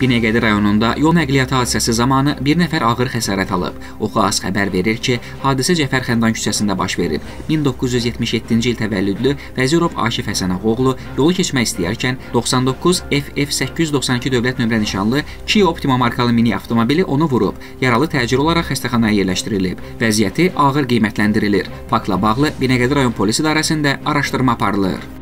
kanalımıza abone olun. Binəqədi rayonunda yol nəqliyyat hadisəsi zamanı bir nəfər ağır xəsarət alıb. Oxu-Az xəbər verir ki, hadisə Cəfər Xəndan küçəsində baş verib. 1977-ci il təvəllüdlü Vəzirov Akif Həsənoğlu yolu keçmək istəyərkən 99 FF 892 dövlət nömrə nişanlı Kia Optima markalı mini avtomobili onu vurub. Yaralı təcili olaraq xəstəxanaya yerləşdirilib. Vəziyyəti ağır qiymətləndirilir. Faktla bağlı Binəqədi rayon polis idarəsində araşdırma aparılır.